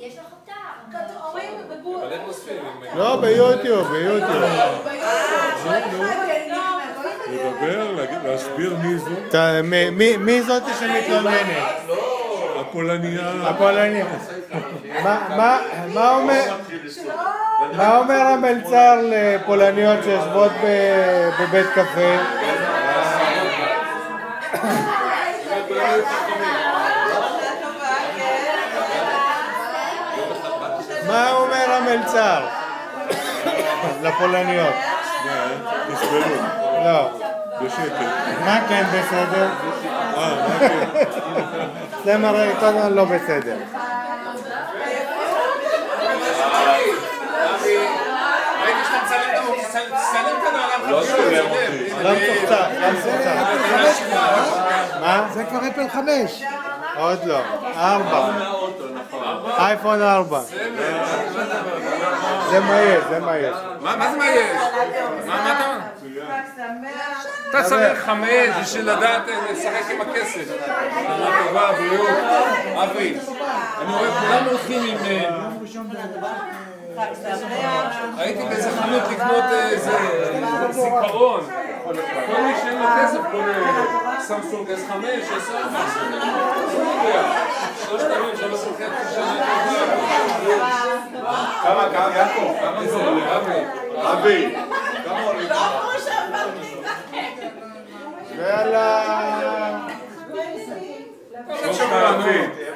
יש לך אותה. אומרים בגור. אבל איך אוספים? אם- לא, ביוטיוב, ביוטיוב. לדבר, להסביר מי זו? אתה- מי- מי- מי זאת שמתלוננת? הפולניה. הפולניה. מה- אומר... המלצר לפולניות שיושבות בבית קפה? מה המלצר לפולניות? תסבלו, לא. בשקט. מה כן בסדר? זה מראה כל הזמן לא בסדר. לא. לא מצוחצח, לא מצוחצח. מה? זה כבר אפל חמש. עוד לא. ארבע. אייפון ארבע. זה מה יש, זה מה יש. מה זה מה יש? מה אתה? אתה צריך חמש בשביל לדעת אה, לשחק עם הכסף. שנה טובה, בריאות. אבי, אני רואה כולם הולכים עם... אה, הייתי באיזה חנות לקנות איזה זיכרון. כל מי שאין לו כסף קונה סמסונג S5, S4. כמה, כמה, יעקב? כמה זה עולה, אבי? אבי. כמה עולה? ויאללה. שלושת אלפים.